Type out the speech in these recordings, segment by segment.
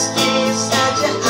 just is such a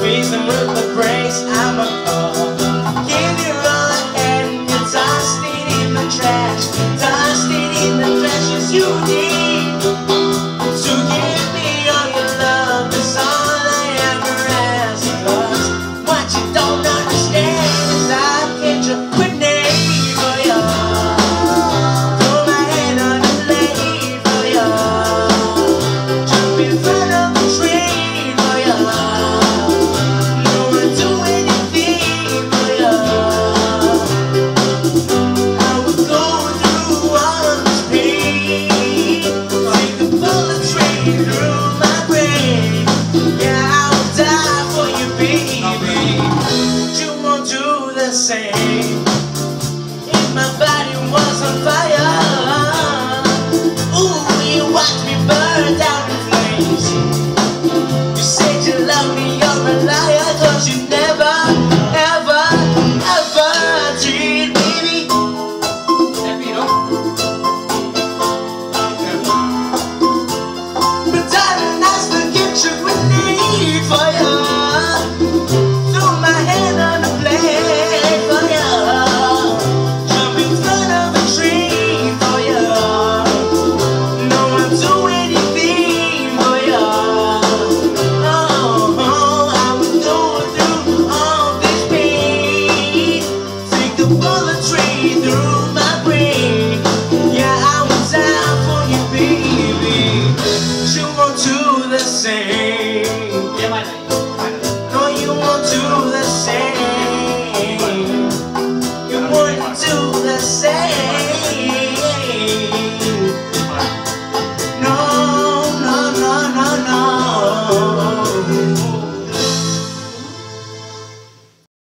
reason with the brains I'm a call Candy run and you're it in the trash. Tossed in the trash as you did fire.